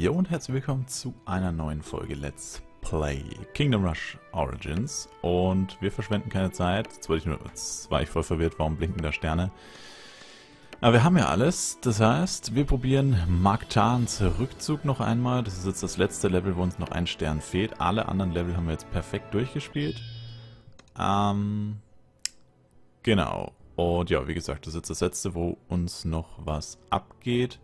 Jo und herzlich willkommen zu einer neuen Folge Let's Play Kingdom Rush Origins und wir verschwenden keine Zeit. Jetzt, ich nur, jetzt war ich voll verwirrt, warum blinken da Sterne. Aber wir haben ja alles, das heißt, wir probieren Magtans Rückzug noch einmal. Das ist jetzt das letzte Level, wo uns noch ein Stern fehlt. Alle anderen Level haben wir jetzt perfekt durchgespielt. Ähm, genau. Und ja, wie gesagt, das ist jetzt das letzte, wo uns noch was abgeht.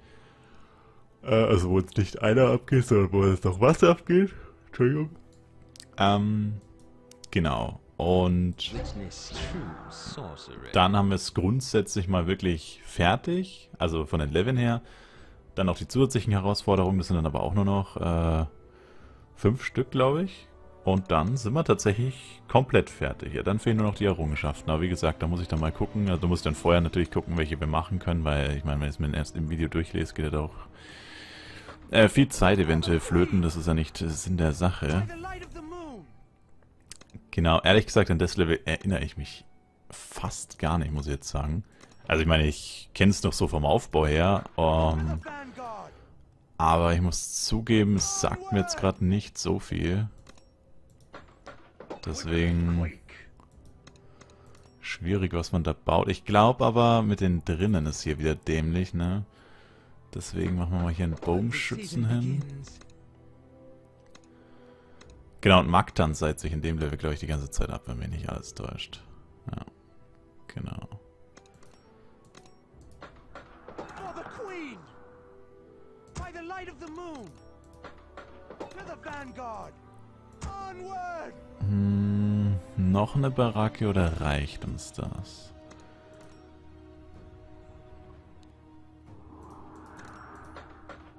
Äh, also wo jetzt nicht einer abgeht, sondern wo jetzt noch was abgeht. Entschuldigung. Ähm, genau. Und dann haben wir es grundsätzlich mal wirklich fertig. Also von den Leveln her. Dann auch die zusätzlichen Herausforderungen. Das sind dann aber auch nur noch äh, fünf Stück, glaube ich. Und dann sind wir tatsächlich komplett fertig. Ja, dann fehlen nur noch die Errungenschaften. Aber wie gesagt, da muss ich dann mal gucken. Also muss ich dann vorher natürlich gucken, welche wir machen können, weil ich meine, wenn ich es mir erst im Video durchlese, geht ja doch äh, viel Zeit eventuell flöten. Das ist ja nicht Sinn der Sache. Genau, ehrlich gesagt, an das Level erinnere ich mich fast gar nicht, muss ich jetzt sagen. Also ich meine, ich kenne es noch so vom Aufbau her. Um, ähm, aber ich muss zugeben, es sagt mir jetzt gerade nicht so viel. Deswegen schwierig, was man da baut. Ich glaube aber, mit den drinnen ist hier wieder dämlich, ne? Deswegen machen wir mal hier einen Bogenschützen hin. Genau, und Magtan seit sich in dem Level, glaube ich, die ganze Zeit ab, wenn mich nicht alles täuscht. Ja, genau. Hm, noch eine Baracke oder reicht uns das?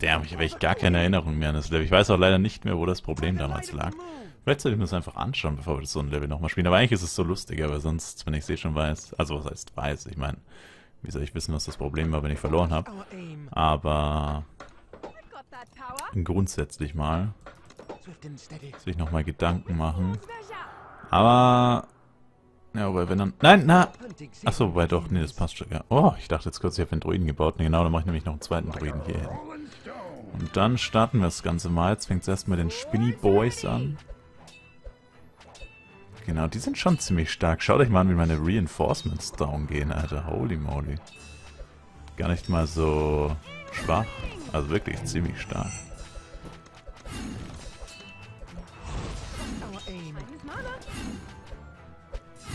Damn, ich habe echt gar keine Erinnerung mehr an das Level. Ich weiß auch leider nicht mehr, wo das Problem damals lag. Vielleicht sollte ich mir das einfach anschauen, bevor wir so ein Level nochmal spielen. Aber eigentlich ist es so lustig, aber sonst, wenn ich es eh schon weiß, also was heißt weiß, ich meine, wie soll ich wissen, was das Problem war, wenn ich verloren habe? Aber grundsätzlich mal sich nochmal Gedanken machen. Aber ja, aber wenn dann... Nein, na! Achso, wobei doch, nee, das passt schon, ja. Oh, ich dachte jetzt kurz, ich habe den Druiden gebaut. Nee, genau, dann mache ich nämlich noch einen zweiten Druiden hier hin. Und dann starten wir das Ganze mal. Jetzt fängt es erstmal den Spinny Boys an. Genau, die sind schon ziemlich stark. Schaut euch mal an, wie meine Reinforcements down gehen, Alter. Holy moly. Gar nicht mal so schwach. Also wirklich ziemlich stark.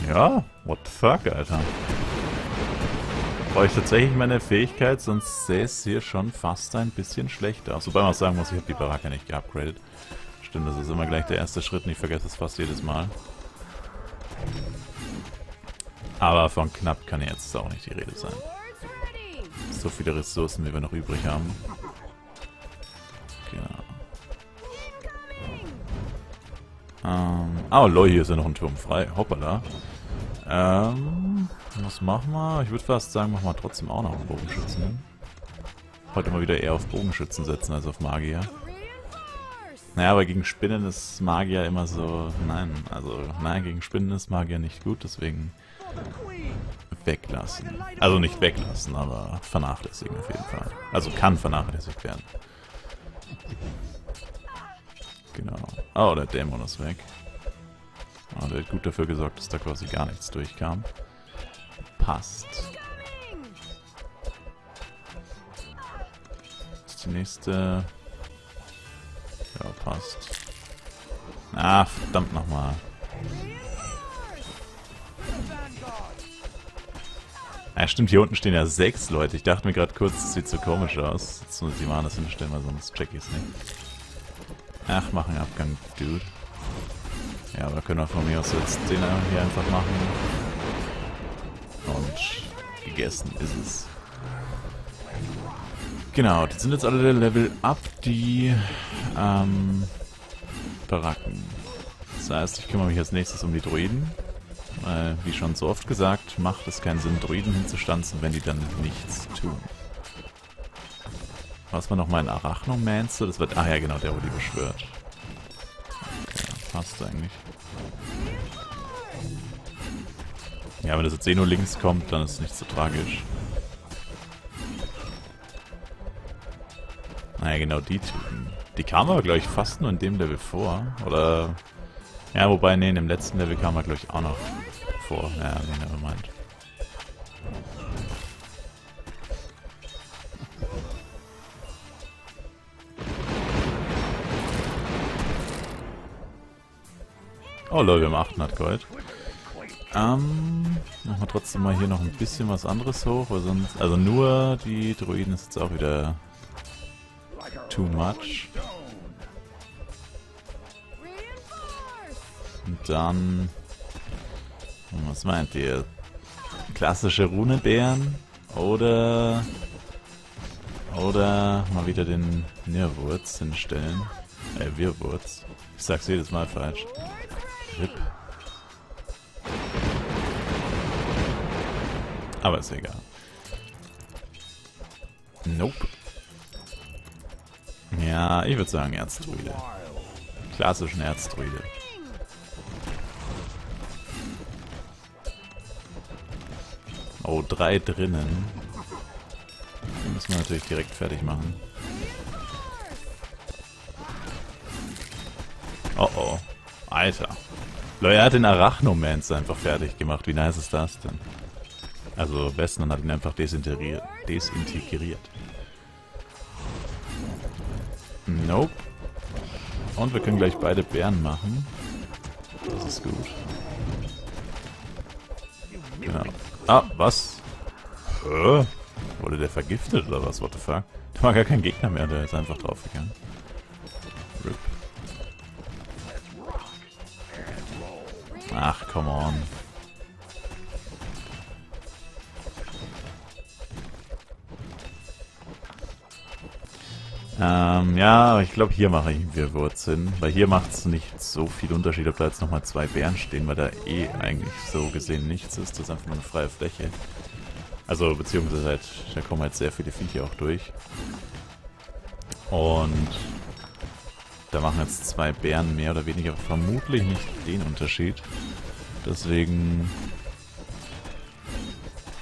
Ja, what the fuck, Alter. Brauche ich tatsächlich meine Fähigkeit, sonst sähe es hier schon fast ein bisschen schlechter aus. Wobei man sagen muss, ich habe die Baracke nicht geupgradet. Stimmt, das ist immer gleich der erste Schritt und ich vergesse es fast jedes Mal. Aber von knapp kann jetzt auch nicht die Rede sein. So viele Ressourcen, wie wir noch übrig haben. Genau. Ähm, oh, lol, hier ist ja noch ein Turm frei. Hoppala. Ähm, was machen wir? Ich würde fast sagen, machen wir trotzdem auch noch einen Bogenschützen. Heute mal wieder eher auf Bogenschützen setzen als auf Magier. Naja, aber gegen Spinnen ist Magier immer so... Nein, also nein, gegen Spinnen ist Magier nicht gut, deswegen weglassen. Also nicht weglassen, aber vernachlässigen auf jeden Fall. Also kann vernachlässigt werden. Genau. Oh, der Dämon ist weg. Oh, der hat gut dafür gesorgt, dass da quasi gar nichts durchkam. Passt. Das ist die nächste... Ja, passt. Ah, verdammt nochmal. Ja, stimmt, hier unten stehen ja sechs Leute. Ich dachte mir gerade kurz, das sieht so komisch aus. Jetzt muss ich die Manas hinstellen, weil sonst check ich es nicht. Ach, mach einen Abgang, Dude. Ja, aber können wir von mir aus jetzt den hier einfach machen. Und gegessen ist es. Genau, die sind jetzt alle Level up, die ähm, Baracken. Das heißt, ich kümmere mich als nächstes um die Druiden. Äh, wie schon so oft gesagt, macht es keinen Sinn, Druiden hinzustanzen, wenn die dann nichts tun. Was war noch mein Arachnomancer? Das wird. Ah ja, genau, der, die beschwört. Okay, passt eigentlich. Ja, wenn das jetzt eh nur links kommt, dann ist es nicht so tragisch. Naja, genau die Typen. Die kamen aber, glaube ich, fast nur in dem Level vor. Oder... Ja, wobei, nee, in dem letzten Level kam er, glaube ich, auch noch vor. Ja, nee, nevermind. Oh Leute, wir haben 800 Gold. Ähm, machen wir trotzdem mal hier noch ein bisschen was anderes hoch, weil sonst, also nur die Druiden ist jetzt auch wieder too much. Und dann, was meint ihr? Klassische Runebären oder oder mal wieder den Nirwurz hinstellen. Äh, Wirwurz. Ich sag's jedes Mal falsch. RIP. Aber ist egal. Nope. Ja, ich würde sagen Erzdruide. Klassischen Erzdruide. Oh, drei drinnen. Die müssen wir natürlich direkt fertig machen. Oh oh. Alter. Leute, er hat den Arachnomance einfach fertig gemacht. Wie nice ist das denn? Also Western hat ihn einfach desintegriert. desintegriert. Nope. Und wir können gleich beide Bären machen. Das ist gut. Genau. Ah, was? Hä? Wurde der vergiftet oder was? What the fuck? Da war gar kein Gegner mehr, der ist einfach draufgegangen. RIP. Ach, come on. Ähm, ja, ich glaube, hier mache ich Wirrwurz hin. Weil hier macht es nicht so viel Unterschied, ob da jetzt nochmal zwei Bären stehen, weil da eh eigentlich so gesehen nichts ist. Das ist einfach nur eine freie Fläche. Also, beziehungsweise halt, da kommen halt sehr viele Viecher auch durch. Und da machen jetzt zwei Bären mehr oder weniger vermutlich nicht den Unterschied. Deswegen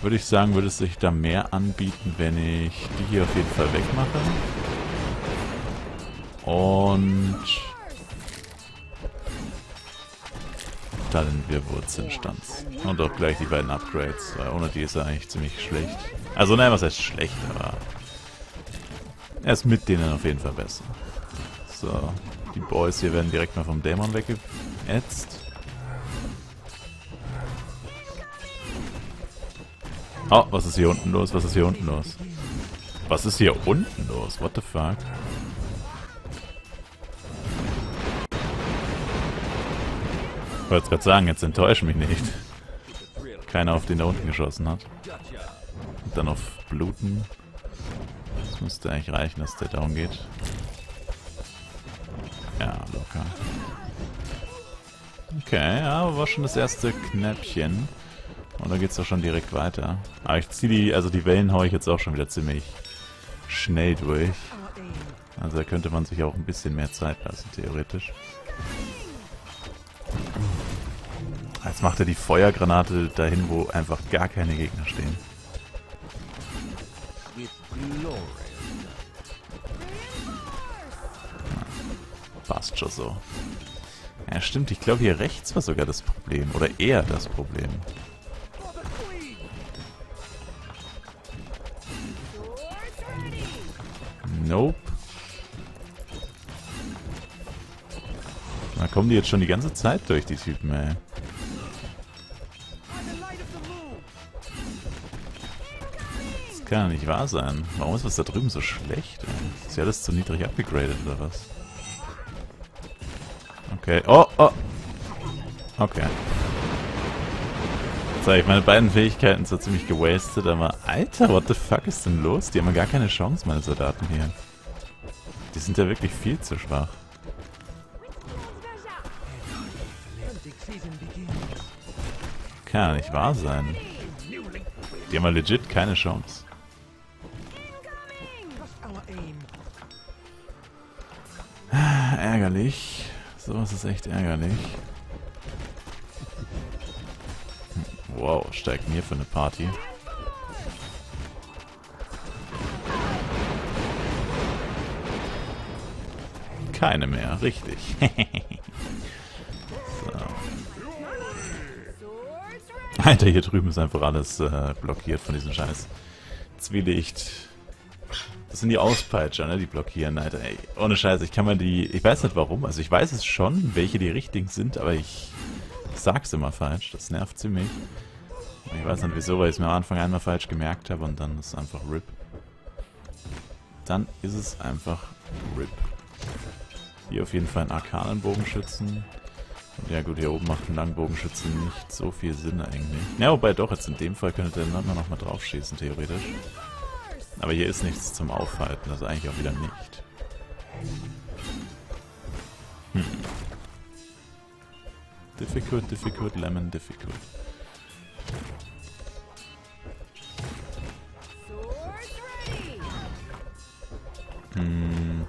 würde ich sagen, würde es sich da mehr anbieten, wenn ich die hier auf jeden Fall wegmache. Und dann wir Wurzelinstanz. Und auch gleich die beiden Upgrades, weil ohne die ist er eigentlich ziemlich schlecht. Also nein, was heißt schlecht, aber er ist mit denen auf jeden Fall besser. So, die Boys hier werden direkt mal vom Dämon weggeätzt. Oh, was ist hier unten los? Was ist hier unten los? Was ist hier unten los? What the fuck? Wollte gerade sagen, jetzt enttäusch mich nicht. Keiner auf den da unten geschossen hat. Und dann auf Bluten. Das müsste eigentlich reichen, dass der down geht. Ja, locker. Okay, ja, war schon das erste Knäppchen. Und dann geht's doch schon direkt weiter. Aber ich ziehe die, also die Wellen haue ich jetzt auch schon wieder ziemlich schnell durch. Also da könnte man sich auch ein bisschen mehr Zeit lassen, theoretisch. Jetzt macht er die Feuergranate dahin, wo einfach gar keine Gegner stehen. passt schon so. Ja, stimmt. Ich glaube, hier rechts war sogar das Problem. Oder eher das Problem. Nope. Da kommen die jetzt schon die ganze Zeit durch, die Typen, ey. Kann ja nicht wahr sein. Warum ist das da drüben so schlecht? Ist ja alles zu niedrig abgegradet oder was? Okay. Oh, oh. Okay. Jetzt habe ich meine beiden Fähigkeiten so ziemlich gewastet, aber Alter, what the fuck ist denn los? Die haben ja gar keine Chance, meine Soldaten hier. Die sind ja wirklich viel zu schwach. Kann ja nicht wahr sein. Die haben ja legit keine Chance. Ärgerlich. Sowas ist echt ärgerlich. Wow, steigt mir für eine Party. keine mehr, richtig. so. Alter, hier drüben ist einfach alles äh, blockiert von diesem scheiß Zwielicht. Das sind die Auspeitscher, ne, die blockieren, Alter. Ey, ohne Scheiß, ich kann mal die... Ich weiß nicht warum, also ich weiß es schon, welche die richtigen sind, aber ich sag's immer falsch. Das nervt ziemlich. Ich weiß nicht wieso, weil ich es mir am Anfang einmal falsch gemerkt habe und dann ist es einfach RIP. Dann ist es einfach RIP. Hier auf jeden Fall ein arkanen Bogenschützen. Und ja gut, hier oben macht ein Langbogenschützen nicht so viel Sinn eigentlich. Ja, wobei doch, jetzt in dem Fall könnte der Landmann noch mal drauf schießen, theoretisch. Aber hier ist nichts zum Aufhalten, also eigentlich auch wieder nicht. Hm. Difficult, difficult, lemon, difficult. Hm.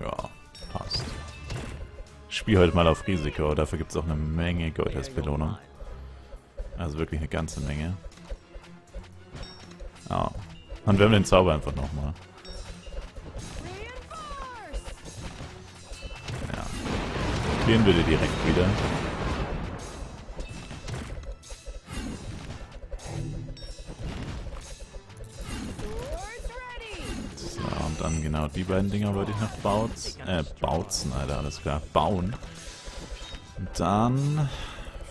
Ja, passt. Ich spiele heute mal auf Risiko, dafür gibt es auch eine Menge Gold als Belohnung. Also wirklich eine ganze Menge. Ja. Und wir haben den Zauber einfach nochmal. Ja. Clearen wir direkt wieder. So, und dann genau die beiden Dinger wollte ich noch bautzen. Äh, bautzen, Alter, alles klar. Bauen. Und dann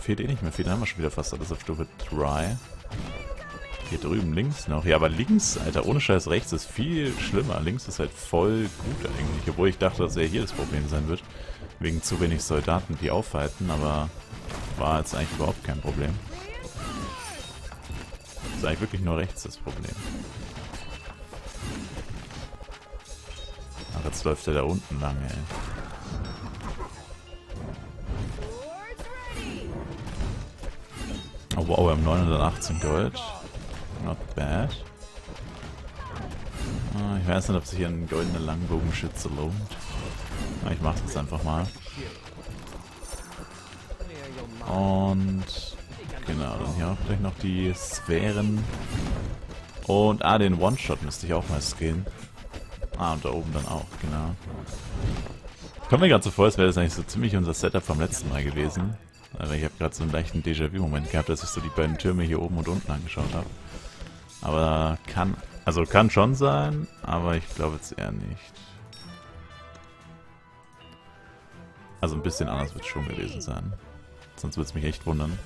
fehlt eh nicht mehr viel. Dann haben wir schon wieder fast alles auf Stufe 3. Hier drüben links noch. Ja, aber links, Alter, ohne Scheiß rechts ist viel schlimmer. Links ist halt voll gut eigentlich. Obwohl ich dachte, dass er hier das Problem sein wird. Wegen zu wenig Soldaten, die aufhalten. Aber war jetzt eigentlich überhaupt kein Problem. Ist eigentlich wirklich nur rechts das Problem. Ach, jetzt läuft er da unten lang, ey. Wow, wir haben 918 Gold. Not bad. Ah, ich weiß nicht, ob sich hier ein goldener Langbogenschütze lohnt. Aber ich mach das einfach mal. Und genau, dann hier auch gleich noch die Sphären. Und ah, den One-Shot müsste ich auch mal skillen. Ah, und da oben dann auch, genau. Kommt mir gerade so vor, als wäre das eigentlich so ziemlich unser Setup vom letzten Mal gewesen. Aber ich habe gerade so einen leichten Déjà-vu-Moment gehabt, dass ich so die beiden Türme hier oben und unten angeschaut habe. Aber kann, also kann schon sein, aber ich glaube jetzt eher nicht. Also ein bisschen anders wird es schon gewesen sein. Sonst würde es mich echt wundern.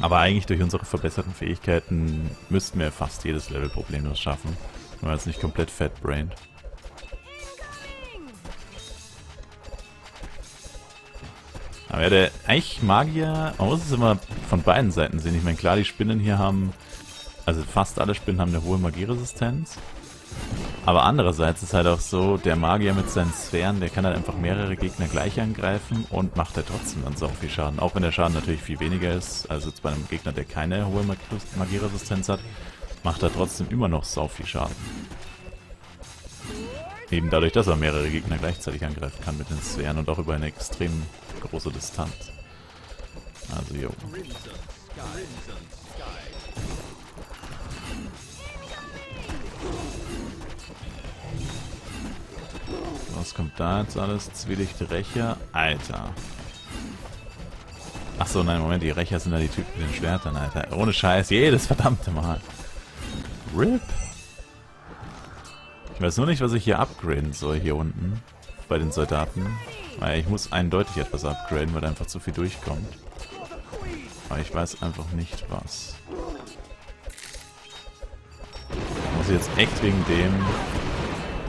Aber eigentlich durch unsere verbesserten Fähigkeiten müssten wir fast jedes Level problemlos schaffen. Wenn wir jetzt nicht komplett fatbrained. Aber ja, der eigentlich Magier, man muss es immer von beiden Seiten sehen. Ich meine, klar, die Spinnen hier haben, also fast alle Spinnen haben eine hohe Magieresistenz. Aber andererseits ist halt auch so, der Magier mit seinen Sphären, der kann halt einfach mehrere Gegner gleich angreifen und macht halt trotzdem dann so viel Schaden. Auch wenn der Schaden natürlich viel weniger ist, also jetzt bei einem Gegner, der keine hohe Magieresistenz hat, macht er trotzdem immer noch so viel Schaden. Eben dadurch, dass er mehrere Gegner gleichzeitig angreifen kann mit den Sphären und auch über eine extrem große Distanz. Also, jo. Was kommt da jetzt alles? Zwielichte Rächer? Alter. Achso, nein, Moment, die Rächer sind da die Typen mit den Schwertern, Alter. Ohne Scheiß, jedes verdammte Mal. RIP. Ich weiß nur nicht, was ich hier upgraden soll, hier unten. Bei den Soldaten. Weil ich muss eindeutig etwas upgraden, weil da einfach zu viel durchkommt. Aber ich weiß einfach nicht, was. Muss ich jetzt echt wegen dem...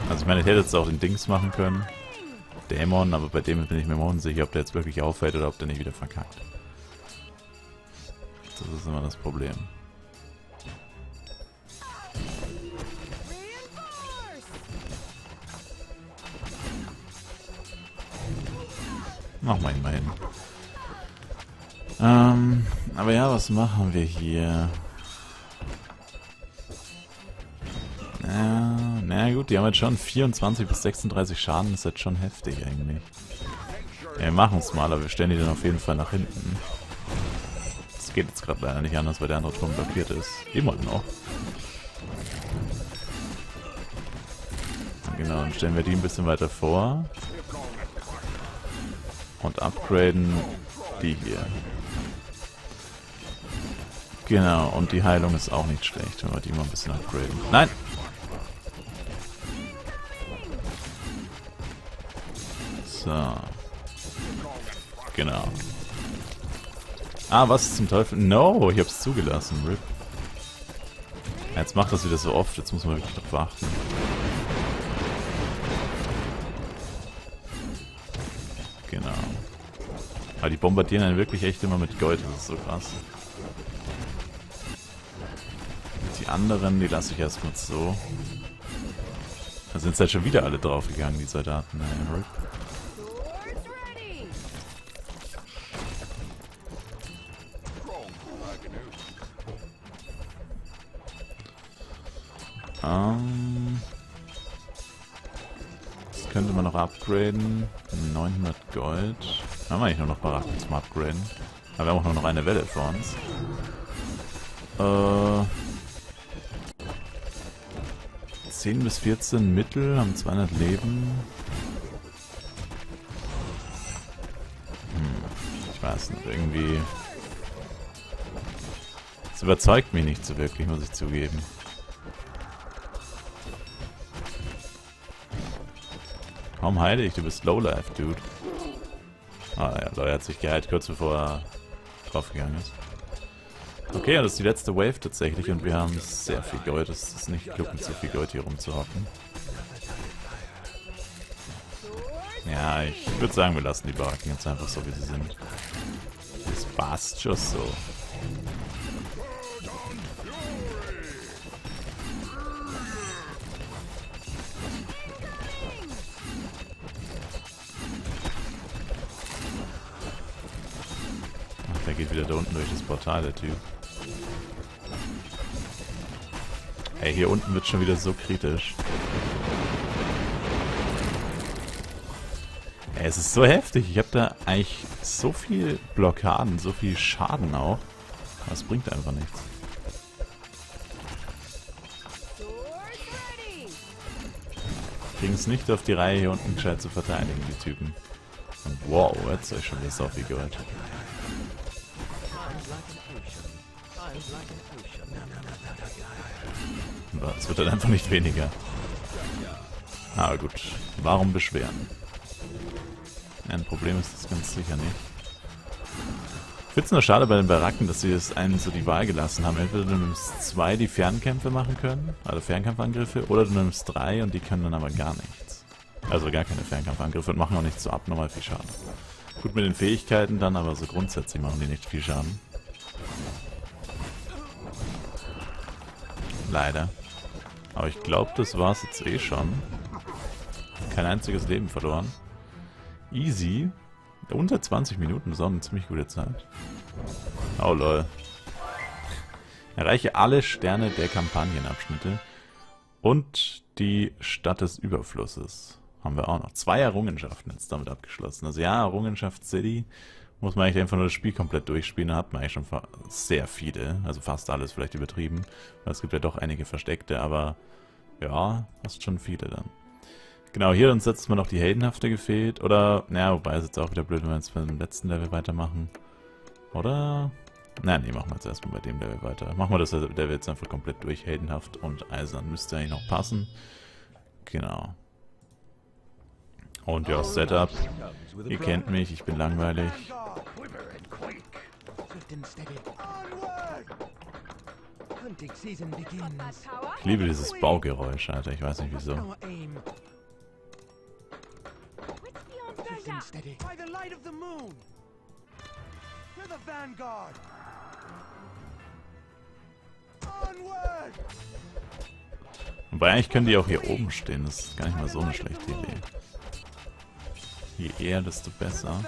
Also ich meine, ich hätte jetzt auch den Dings machen können. Dämon, aber bei dem bin ich mir unsicher, ob der jetzt wirklich auffällt oder ob der nicht wieder verkackt. Das ist immer das Problem. Machen wir ihn mal hin. Ähm, aber ja, was machen wir hier? Ja, na gut, die haben jetzt schon 24 bis 36 Schaden. Das ist jetzt schon heftig eigentlich. Ja, wir machen es mal, aber wir stellen die dann auf jeden Fall nach hinten. Das geht jetzt gerade leider nicht anders, weil der andere Turm blockiert ist. Immer noch. Genau, dann stellen wir die ein bisschen weiter vor. Und upgraden die hier. Genau, und die Heilung ist auch nicht schlecht, wenn wir die mal ein bisschen upgraden. Nein! So. Genau. Ah, was zum Teufel? No, ich hab's zugelassen, RIP. Jetzt macht das wieder so oft, jetzt muss man wirklich darauf achten. Aber die bombardieren einen wirklich echt immer mit Gold, das ist so krass. Die anderen, die lasse ich erstmal so. Da sind halt schon wieder alle draufgegangen, die Soldaten. Naja, RIP. Ähm, das könnte man noch upgraden. 900 Gold. Haben wir eigentlich nur noch Baracken zum Upgraden. Aber wir haben auch nur noch eine Welle vor uns. Äh, 10 bis 14 Mittel, haben 200 Leben. Hm, ich weiß nicht, irgendwie... Es überzeugt mich nicht so wirklich, muss ich zugeben. Warum heile ich? Du bist Lowlife, Dude. Ah ja, Leute hat sich geheilt, kurz bevor er draufgegangen ist. Okay, das ist die letzte Wave tatsächlich und wir haben sehr viel Gold. Es ist nicht glückend, so viel Gold hier rumzuhocken. Ja, ich würde sagen, wir lassen die Baracken jetzt einfach so, wie sie sind. Das passt schon so. Wieder da unten durch das Portal, der Typ. Ey, hier unten wird schon wieder so kritisch. Ey, es ist so heftig. Ich habe da eigentlich so viel Blockaden, so viel Schaden auch. Es bringt einfach nichts. Kriegen es nicht auf die Reihe, hier unten gescheit zu verteidigen, die Typen. Und wow, jetzt ist schon wieder so viel gehört. Es wird dann einfach nicht weniger. Aber gut, warum beschweren? Ein Problem ist das ganz sicher nicht. Ich finde es nur schade bei den Baracken, dass sie es einen so die Wahl gelassen haben. Entweder du nimmst zwei, die Fernkämpfe machen können, also Fernkampfangriffe, oder du nimmst drei und die können dann aber gar nichts. Also gar keine Fernkampfangriffe und machen auch nicht so abnormal viel Schaden. Gut mit den Fähigkeiten dann, aber so grundsätzlich machen die nicht viel Schaden. Leider. Aber ich glaube, das war es jetzt eh schon. Kein einziges Leben verloren. Easy. Unter 20 Minuten, ist auch eine ziemlich gute Zeit. Oh lol. Erreiche alle Sterne der Kampagnenabschnitte. Und die Stadt des Überflusses haben wir auch noch. Zwei Errungenschaften jetzt damit abgeschlossen. Also ja, Errungenschaft City muss man eigentlich einfach nur das Spiel komplett durchspielen. Da hat man eigentlich schon sehr viele, also fast alles vielleicht übertrieben. Es gibt ja doch einige versteckte, aber ja, hast schon viele dann. Genau, hier uns setzt man noch die Heldenhafte gefehlt. Oder, naja, wobei es jetzt auch wieder blöd, wenn wir jetzt beim letzten Level weitermachen. Oder? Na, nee, machen wir jetzt erstmal bei dem Level weiter. Machen wir das Level jetzt einfach komplett durch. Heldenhaft und Eisern müsste eigentlich noch passen. Genau. Und ja, Setup. Ihr kennt mich, ich bin langweilig. Ich liebe dieses Baugeräusch, Alter. Ich weiß nicht wieso. Wobei eigentlich können die auch hier oben stehen. Das ist gar nicht mal so eine schlechte Idee. Je eher, desto besser.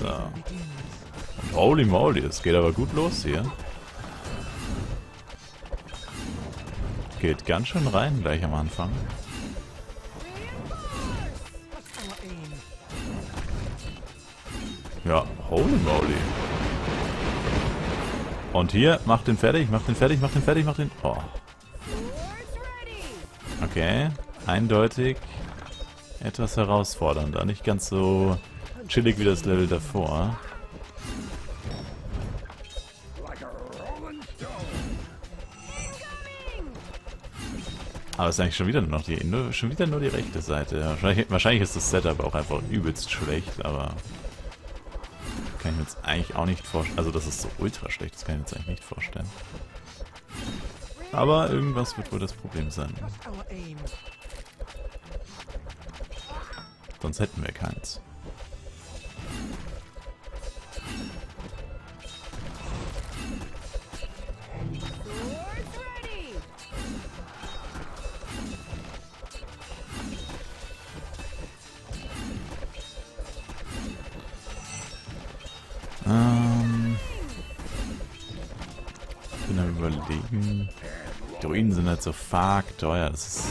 So. Und holy moly, es geht aber gut los hier. Geht ganz schön rein gleich am Anfang. Ja, holy moly. Und hier, mach den fertig, mach den fertig, mach den fertig, mach den... Oh. Okay, eindeutig etwas herausfordernder. Nicht ganz so chillig wie das Level davor. Aber es ist eigentlich schon wieder nur noch die, nur, schon wieder nur die rechte Seite. Wahrscheinlich, wahrscheinlich ist das Setup auch einfach übelst schlecht, aber kann ich mir jetzt eigentlich auch nicht vorstellen. Also das ist so ultra schlecht, das kann ich mir jetzt eigentlich nicht vorstellen. Aber irgendwas wird wohl das Problem sein. Sonst hätten wir keins. Halt so fuck teuer. Das ist.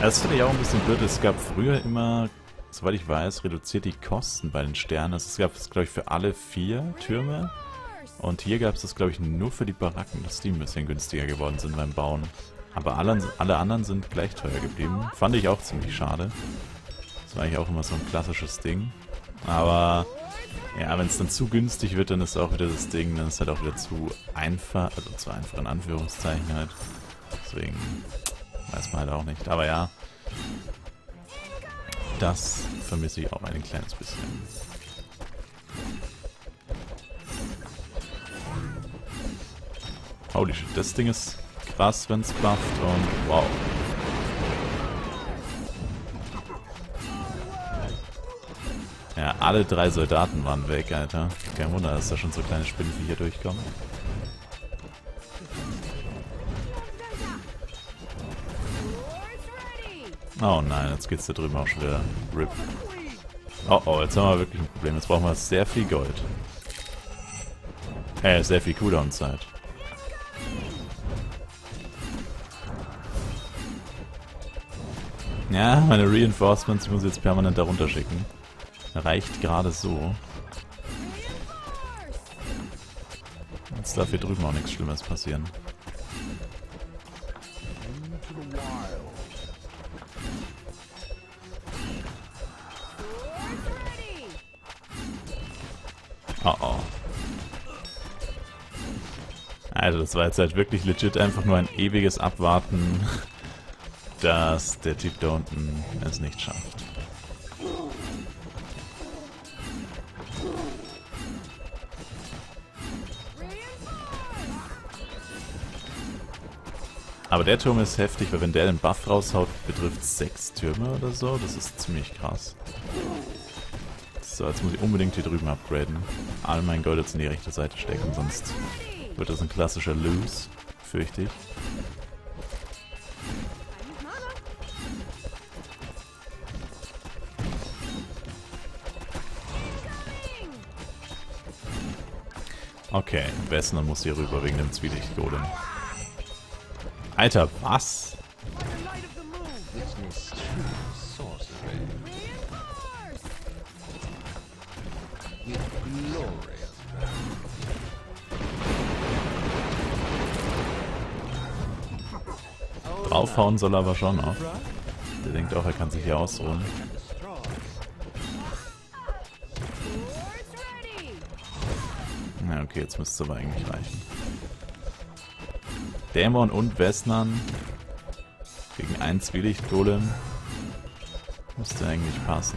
Das finde ich auch ein bisschen blöd. Es gab früher immer, soweit ich weiß, reduziert die Kosten bei den Sternen. Also es gab es, glaube ich, für alle vier Türme. Und hier gab es das, glaube ich, nur für die Baracken, dass die ein bisschen günstiger geworden sind beim Bauen. Aber alle, alle anderen sind gleich teuer geblieben. Fand ich auch ziemlich schade. Das war eigentlich auch immer so ein klassisches Ding. Aber ja, wenn es dann zu günstig wird, dann ist auch wieder das Ding, dann ist halt auch wieder zu einfach, also zu einfach in Anführungszeichen halt. Deswegen weiß man halt auch nicht. Aber ja, das vermisse ich auch ein kleines bisschen. Holy shit, das Ding ist krass, wenn es bufft und wow. Ja, alle drei Soldaten waren weg, Alter. Kein Wunder, dass da schon so kleine Spinnenviecher durchkommen. Oh nein, jetzt geht's da drüben auch schon wieder RIP. Oh oh, jetzt haben wir wirklich ein Problem. Jetzt brauchen wir sehr viel Gold. Äh, sehr viel Cooldown-Zeit. Ja, meine Reinforcements, ich muss jetzt permanent darunter schicken. Reicht gerade so. Jetzt darf hier drüben auch nichts Schlimmes passieren. Also das war jetzt halt wirklich legit einfach nur ein ewiges Abwarten, dass der Typ da unten es nicht schafft. Aber der Turm ist heftig, weil wenn der den Buff raushaut, betrifft sechs Türme oder so. Das ist ziemlich krass. So, jetzt muss ich unbedingt hier drüben upgraden. All mein Gold jetzt in die rechte Seite stecken, sonst wird das ein klassischer Lose, fürchte ich. Okay, Bessner muss hier rüber wegen dem Zwielicht-Golem. Alter, was? Draufhauen soll er aber schon auch. Der denkt auch, er kann sich hier ausruhen. Na okay, jetzt müsste es aber eigentlich reichen. Dämon und Vesnan gegen einen Zwielicht-Golem. Müsste eigentlich passen.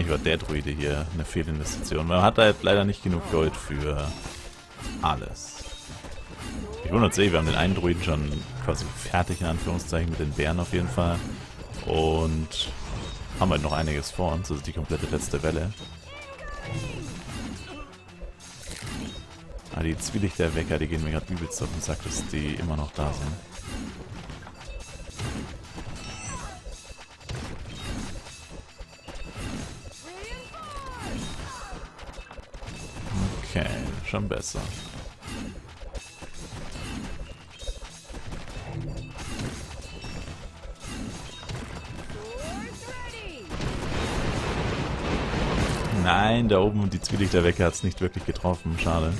Eigentlich war der Druide hier eine Fehlinvestition. Man hat halt leider nicht genug Gold für alles. Ich wundert sich, wir haben den einen Druiden schon quasi fertig, in Anführungszeichen, mit den Bären auf jeden Fall. Und haben halt noch einiges vor uns, also die komplette letzte Welle. Ah, die Zwielichterwecker, die gehen mir gerade übelst auf den Sack, dass die immer noch da sind. Schon besser. Nein, da oben die Zwielichterwecke hat es nicht wirklich getroffen. Schade.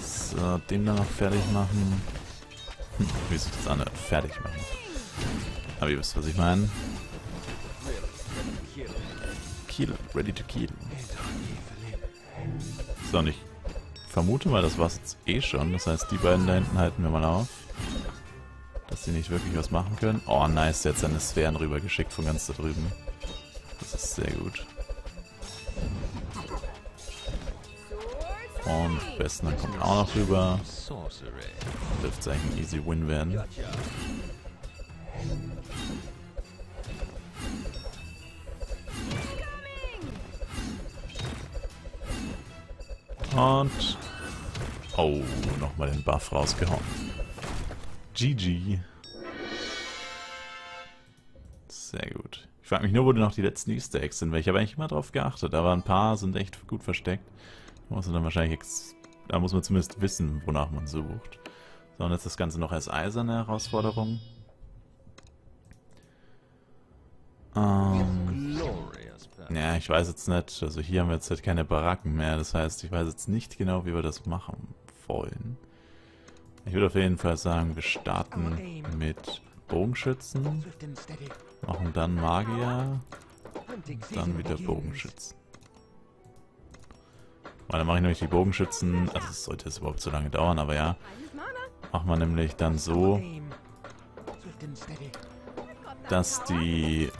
So, den dann noch fertig machen. Hm, wie sich das anhört. Fertig machen. Aber ihr wisst, was ich meine. Kill. Ready to kill. So, und ich vermute mal, das war's jetzt eh schon. Das heißt, die beiden da hinten halten wir mal auf. Dass sie nicht wirklich was machen können. Oh, nice. Der hat seine Sphären rübergeschickt von ganz da drüben. Das ist sehr gut. Und dann kommt auch noch rüber. Dürfte eigentlich ein easy Win werden. Und... Oh, nochmal den Buff rausgehauen. GG. Sehr gut. Ich frage mich nur, wo noch die letzten Easter Eggs sind, weil ich habe eigentlich immer drauf geachtet, aber ein paar sind echt gut versteckt. Da muss man dann wahrscheinlich, da muss man zumindest wissen, wonach man sucht. So, und jetzt das Ganze noch als eiserne Herausforderung. Ähm, ja, ich weiß jetzt nicht, also hier haben wir jetzt halt keine Baracken mehr, das heißt, ich weiß jetzt nicht genau, wie wir das machen wollen. Ich würde auf jeden Fall sagen, wir starten mit Bogenschützen, machen dann Magier, dann wieder Bogenschützen. Weil dann mache ich nämlich die Bogenschützen, also es sollte es überhaupt so lange dauern, aber ja, machen wir nämlich dann so, dass die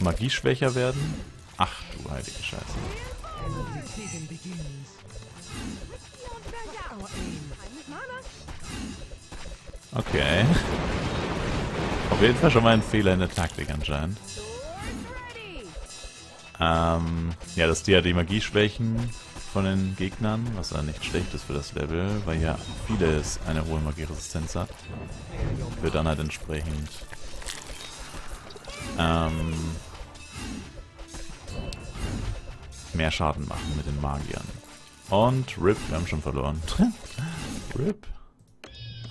Magie schwächer werden. Ach du heilige Scheiße. Okay. Auf jeden Fall schon mal ein Fehler in der Taktik anscheinend. Ähm, ja, dass die ja die Magie schwächen von den Gegnern, was ja nicht schlecht ist für das Level, weil ja vieles eine hohe Magieresistenz hat. Wird dann halt entsprechend ähm, mehr Schaden machen mit den Magiern. Und RIP, wir haben schon verloren. RIP.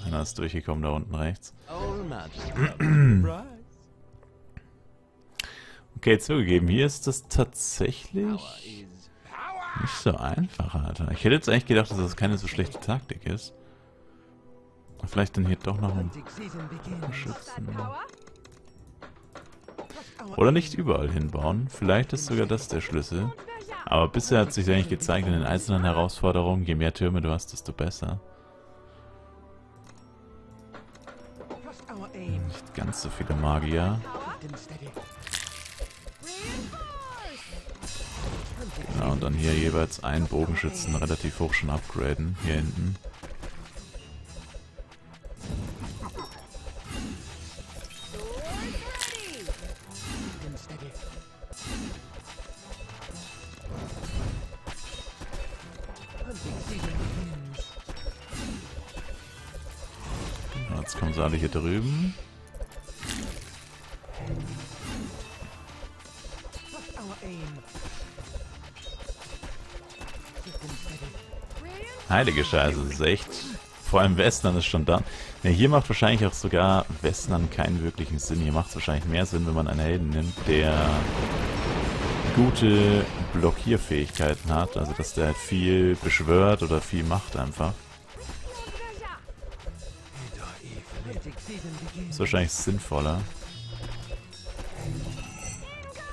Einer ist durchgekommen da unten rechts. okay, zugegeben, hier ist das tatsächlich nicht so einfach, Alter. Ich hätte jetzt eigentlich gedacht, dass das keine so schlechte Taktik ist. Vielleicht dann hier doch noch ein Schützen. Oder nicht überall hinbauen. Vielleicht ist sogar das der Schlüssel. Aber bisher hat sich eigentlich gezeigt in den einzelnen Herausforderungen, je mehr Türme du hast, desto besser. Nicht ganz so viele Magier. Genau, und dann hier jeweils einen Bogenschützen relativ hoch schon upgraden, hier hinten. Alle hier drüben. Heilige Scheiße, das ist echt... Vor allem Western ist schon da. Ja, hier macht wahrscheinlich auch sogar Western keinen wirklichen Sinn. Hier macht es wahrscheinlich mehr Sinn, wenn man einen Helden nimmt, der gute Blockierfähigkeiten hat. Also, dass der halt viel beschwört oder viel macht einfach. Ist wahrscheinlich sinnvoller.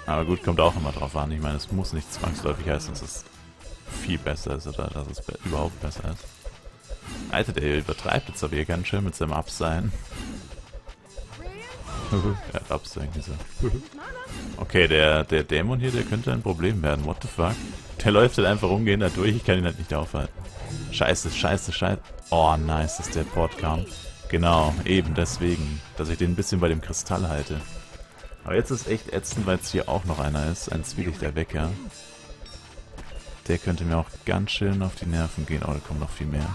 Aber gut, kommt auch immer drauf an. Ich meine, es muss nicht zwangsläufig heißen, dass es viel besser ist oder dass es be überhaupt besser ist. Alter, der übertreibt jetzt aber hier ganz schön mit seinem Absein. er hat Absein gesagt. okay, der, der Dämon hier, der könnte ein Problem werden. What the fuck? Der läuft halt einfach umgehend da durch. Ich kann ihn halt nicht aufhalten. Scheiße, scheiße, scheiße. Oh, nice, dass der Port kam. Genau, eben deswegen, dass ich den ein bisschen bei dem Kristall halte. Aber jetzt ist echt ätzend, weil es hier auch noch einer ist. Ein Zwielichter Wecker. Der könnte mir auch ganz schön auf die Nerven gehen. Oh, da kommt noch viel mehr.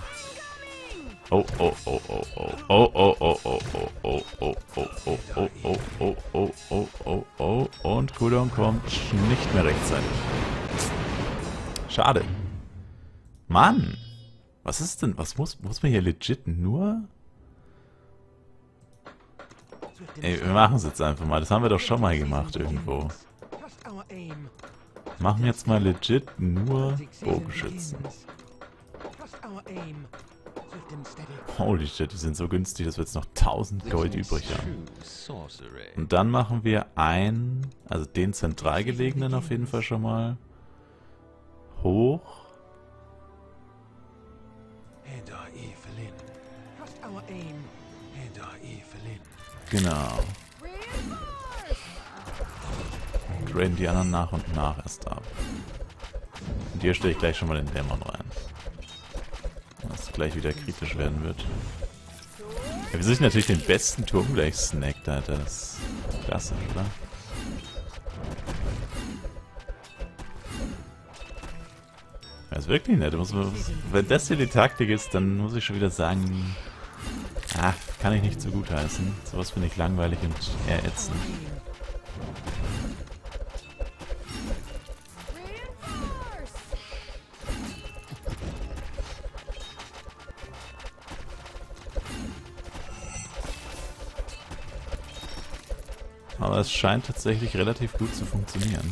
Oh, oh, oh, oh, oh. Oh, oh, oh, oh, oh, oh, oh, oh, oh, oh, oh, oh, oh, oh, oh, oh. Und Cooldown kommt nicht mehr rechtzeitig. Schade. Mann! Was ist denn, was muss, muss man hier legit nur... Ey, wir machen es jetzt einfach mal. Das haben wir doch schon mal gemacht irgendwo. Machen jetzt mal legit nur Bogenschützen. Holy shit, die sind so günstig, dass wir jetzt noch 1000 Gold übrig haben. Und dann machen wir ein, also den zentral gelegenen auf jeden Fall schon mal hoch. Genau. Graden die anderen nach und nach erst ab. Und hier stelle ich gleich schon mal den Dämon rein. Was gleich wieder kritisch werden wird. Ja, wie sich natürlich den besten Turm gleich snackt, Alter. Das ist klasse, oder? Das ist wirklich nett. wenn das hier die Taktik ist, dann muss ich schon wieder sagen, ah, kann ich nicht so gut heißen. Sowas finde ich langweilig und eher ätzend. Aber es scheint tatsächlich relativ gut zu funktionieren.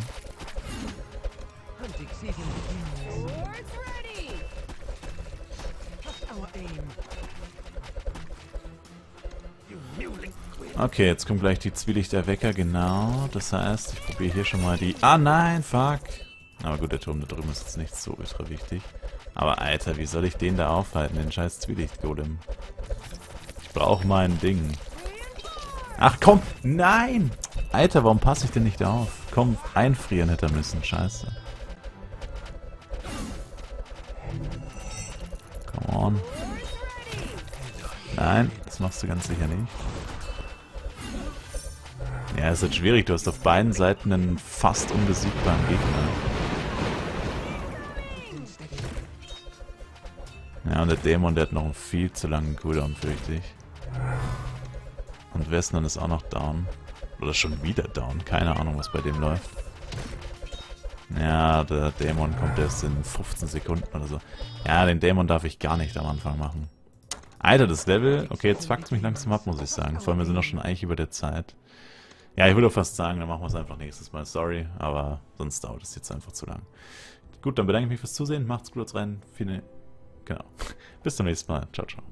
Okay, jetzt kommt gleich die Zwielichterwecker, genau. Das heißt, ich probiere hier schon mal die... Ah, nein, fuck! Aber gut, der Turm da drüben ist jetzt nicht so ultra wichtig. Aber Alter, wie soll ich den da aufhalten, den scheiß Zwielichtgolem? Ich brauche mein Ding. Ach komm, nein! Alter, warum passe ich denn nicht auf? Komm, einfrieren hätte er müssen, scheiße. Come on. Nein, das machst du ganz sicher nicht. Ja, ist halt schwierig. Du hast auf beiden Seiten einen fast unbesiegbaren Gegner. Ja, und der Dämon, der hat noch einen viel zu langen Cooldown, fürchte ich. Und Western ist auch noch down. Oder schon wieder down. Keine Ahnung, was bei dem läuft. Ja, der Dämon kommt erst in 15 Sekunden oder so. Ja, den Dämon darf ich gar nicht am Anfang machen. Alter, das Level... Okay, jetzt fuckt mich langsam ab, muss ich sagen. Vor allem, wir sind doch schon eigentlich über der Zeit. Ja, ich würde fast sagen, dann machen wir es einfach nächstes Mal. Sorry, aber sonst dauert es jetzt einfach zu lang. Gut, dann bedanke ich mich fürs Zusehen. Macht's gut rein. Viele, genau. Bis zum nächsten Mal. Ciao, ciao.